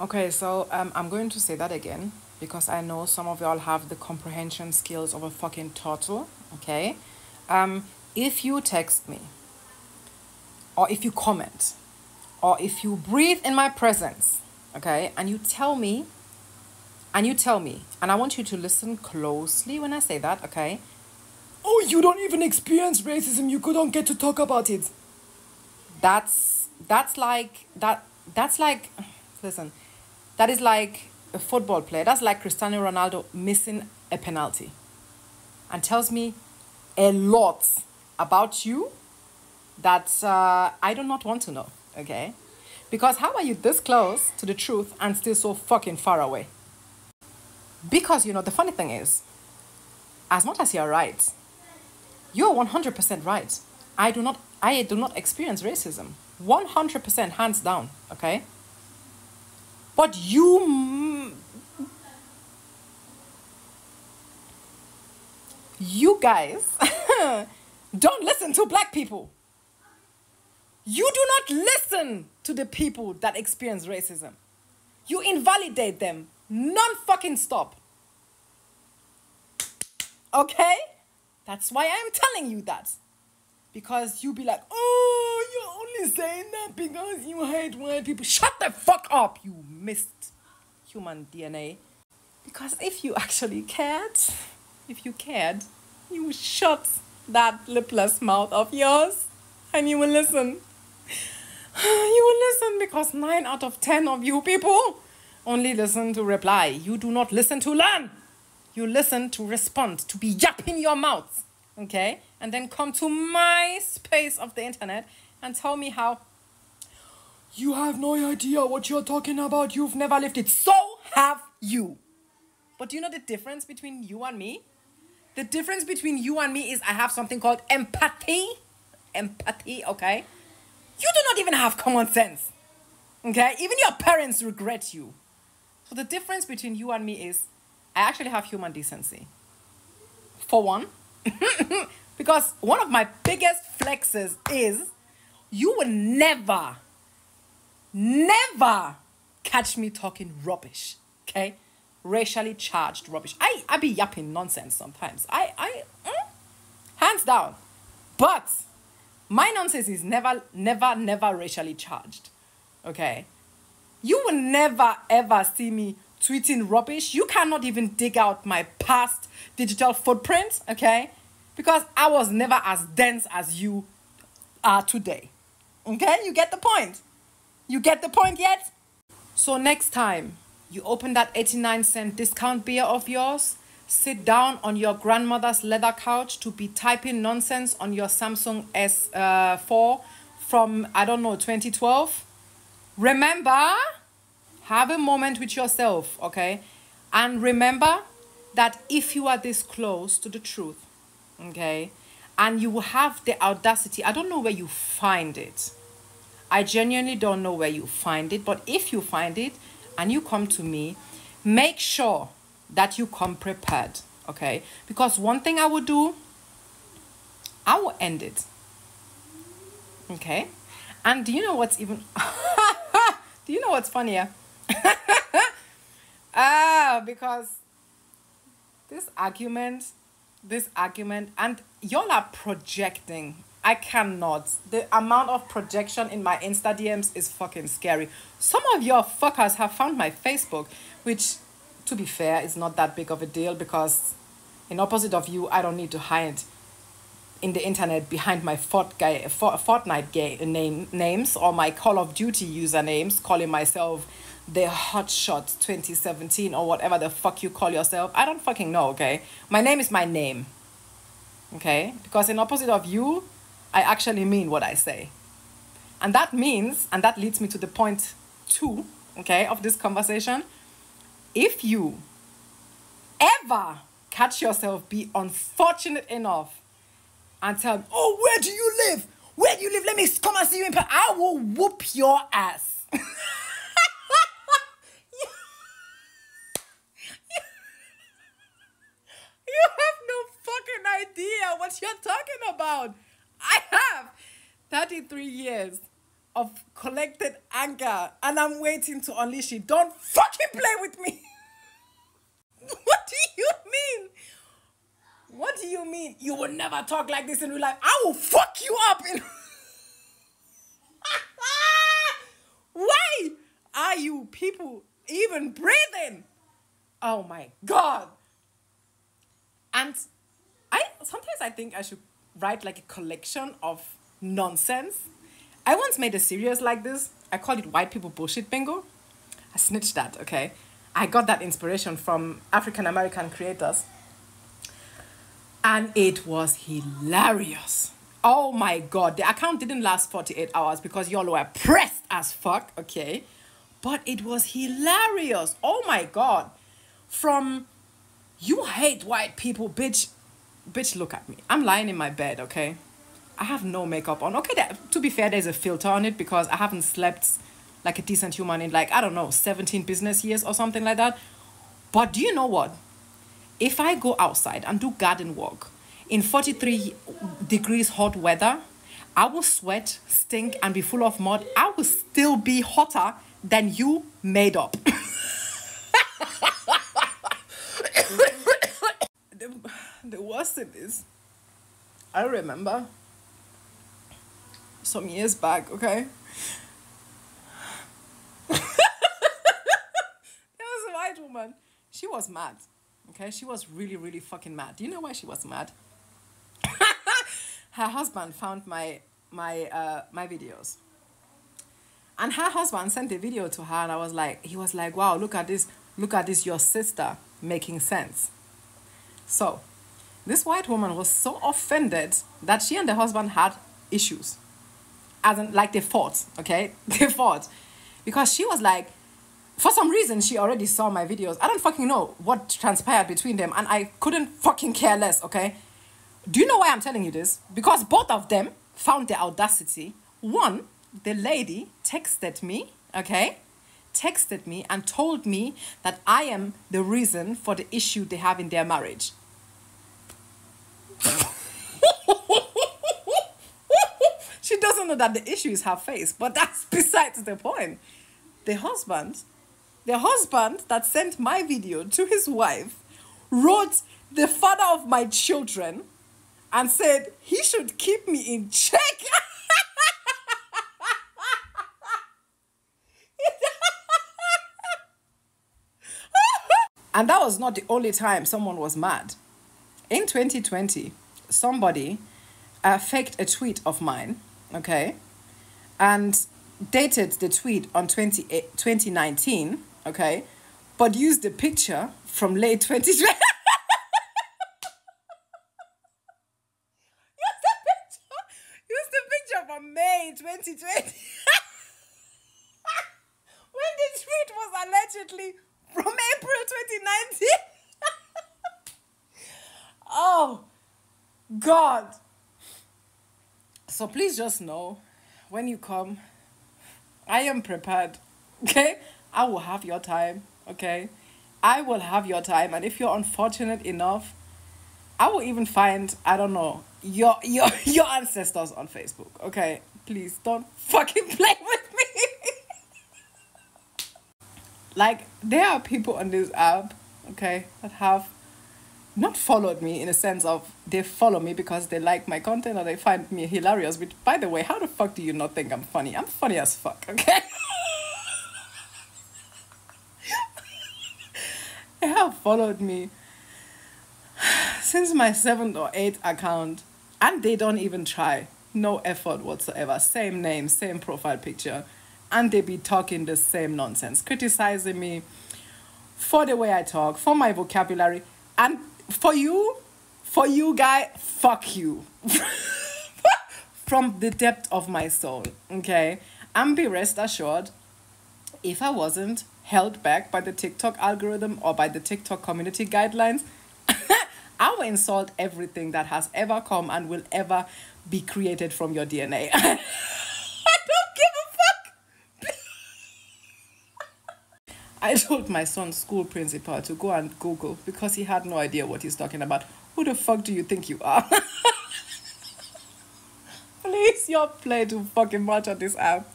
Okay, so um, I'm going to say that again because I know some of y'all have the comprehension skills of a fucking turtle. Okay, um, if you text me, or if you comment, or if you breathe in my presence, okay, and you tell me, and you tell me, and I want you to listen closely when I say that, okay. Oh, you don't even experience racism. You couldn't get to talk about it. That's that's like that. That's like, listen, that is like a football player. That's like Cristiano Ronaldo missing a penalty, and tells me a lot about you that uh, I do not want to know. Okay, because how are you this close to the truth and still so fucking far away? Because you know the funny thing is, as much as you're right, you're 100% right. I do not I do not experience racism. 100% hands down, okay? But you you guys don't listen to black people. You do not listen to the people that experience racism. You invalidate them non fucking stop. Okay? That's why I'm telling you that. Because you'll be like, oh, you're only saying that because you hate white people. Shut the fuck up, you missed human DNA. Because if you actually cared, if you cared, you shut that lipless mouth of yours and you will listen. You will listen because 9 out of 10 of you people only listen to reply. You do not listen to learn. You listen to respond, to be yapping your mouth. Okay? And then come to my space of the internet and tell me how you have no idea what you're talking about. You've never lived it. So have you. But do you know the difference between you and me? The difference between you and me is I have something called empathy. Empathy, okay? You do not even have common sense. Okay? Even your parents regret you. So the difference between you and me is I actually have human decency. For one, because one of my biggest flexes is you will never, never catch me talking rubbish. Okay? Racially charged rubbish. I, I be yapping nonsense sometimes. I, I, mm, hands down. But my nonsense is never, never, never racially charged. Okay? You will never ever see me tweeting rubbish. You cannot even dig out my past digital footprint, okay? Because I was never as dense as you are today. Okay? You get the point? You get the point yet? So next time you open that 89 cent discount beer of yours, sit down on your grandmother's leather couch to be typing nonsense on your Samsung S4 uh, from, I don't know, 2012. Remember, have a moment with yourself, okay? And remember that if you are this close to the truth, okay, and you have the audacity, I don't know where you find it. I genuinely don't know where you find it, but if you find it and you come to me, make sure that you come prepared, okay? Because one thing I will do, I will end it, okay? And do you know what's even, do you know what's funnier? Because this argument, this argument, and y'all are projecting. I cannot. The amount of projection in my Insta DMs is fucking scary. Some of your fuckers have found my Facebook, which, to be fair, is not that big of a deal because, in opposite of you, I don't need to hide in the internet behind my Fort guy, Fortnite gay uh, name names or my Call of Duty usernames, calling myself the hotshot 2017 or whatever the fuck you call yourself. I don't fucking know, okay? My name is my name. Okay? Because in opposite of you, I actually mean what I say. And that means, and that leads me to the point two, okay, of this conversation. If you ever catch yourself be unfortunate enough and tell me, oh, where do you live? Where do you live? Let me come and see you in person. I will whoop your ass. You have no fucking idea what you're talking about. I have 33 years of collected anger and I'm waiting to unleash it. Don't fucking play with me. what do you mean? What do you mean? You will never talk like this in real life. I will fuck you up in Why are you people even breathing? Oh my god. And I sometimes I think I should write like a collection of nonsense. I once made a series like this. I called it White People Bullshit Bingo. I snitched that, okay? I got that inspiration from African American creators. And it was hilarious. Oh my god, the account didn't last 48 hours because y'all were pressed as fuck, okay? But it was hilarious. Oh my god. From you hate white people, bitch. Bitch, look at me. I'm lying in my bed, okay? I have no makeup on. Okay, that, to be fair, there's a filter on it because I haven't slept like a decent human in like, I don't know, 17 business years or something like that. But do you know what? If I go outside and do garden work in 43 degrees hot weather, I will sweat, stink, and be full of mud. I will still be hotter than you made up. the worst thing is, I remember some years back, okay? there was a white woman. She was mad. Okay, she was really, really fucking mad. Do you know why she was mad? her husband found my my uh my videos. And her husband sent a video to her and I was like, he was like, wow, look at this, look at this, your sister making sense. So this white woman was so offended that she and the husband had issues. As in, like they fought, okay? They fought. Because she was like, for some reason, she already saw my videos. I don't fucking know what transpired between them, and I couldn't fucking care less, okay? Do you know why I'm telling you this? Because both of them found the audacity. One, the lady texted me, okay? Texted me and told me that I am the reason for the issue they have in their marriage. she doesn't know that the issue is her face, but that's besides the point. The husband, the husband that sent my video to his wife, wrote the father of my children and said he should keep me in check. and that was not the only time someone was mad. In 2020, somebody uh, faked a tweet of mine, okay, and dated the tweet on 20, 2019, okay, but used the picture from late 2020. use the picture, use the picture from May 2020. when the tweet was allegedly from April 2019. Oh, God. So please just know when you come, I am prepared. Okay? I will have your time. Okay? I will have your time. And if you're unfortunate enough, I will even find, I don't know, your your your ancestors on Facebook. Okay? Please don't fucking play with me. like there are people on this app, okay, that have not followed me in a sense of they follow me because they like my content or they find me hilarious. Which, by the way, how the fuck do you not think I'm funny? I'm funny as fuck, okay? they have followed me since my seventh or eighth account, and they don't even try. No effort whatsoever. Same name, same profile picture, and they be talking the same nonsense, criticizing me for the way I talk, for my vocabulary, and for you, for you, guy, fuck you. From the depth of my soul, okay? And be rest assured, if I wasn't held back by the TikTok algorithm or by the TikTok community guidelines, I will insult everything that has ever come and will ever be created from your DNA. I don't give a fuck. I told my son's school principal to go and Google because he had no idea what he's talking about. Who the fuck do you think you are? Please, you're play too fucking much on this app.